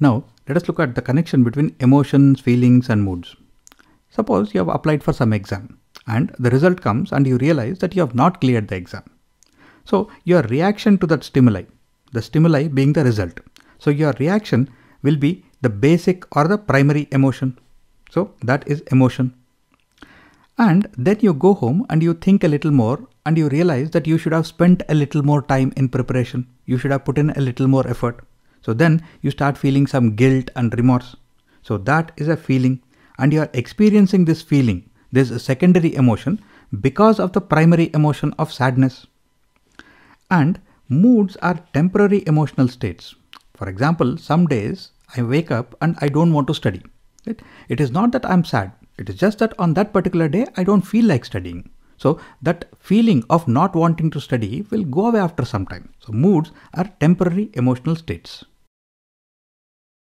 Now, let us look at the connection between emotions, feelings and moods. Suppose you have applied for some exam and the result comes and you realize that you have not cleared the exam. So your reaction to that stimuli, the stimuli being the result. So your reaction will be the basic or the primary emotion. So that is emotion. And then you go home and you think a little more and you realize that you should have spent a little more time in preparation. You should have put in a little more effort. So then you start feeling some guilt and remorse. So that is a feeling and you are experiencing this feeling, this secondary emotion because of the primary emotion of sadness. And moods are temporary emotional states. For example, some days I wake up and I don't want to study. It is not that I'm sad. It is just that on that particular day, I don't feel like studying. So that feeling of not wanting to study will go away after some time. So moods are temporary emotional states.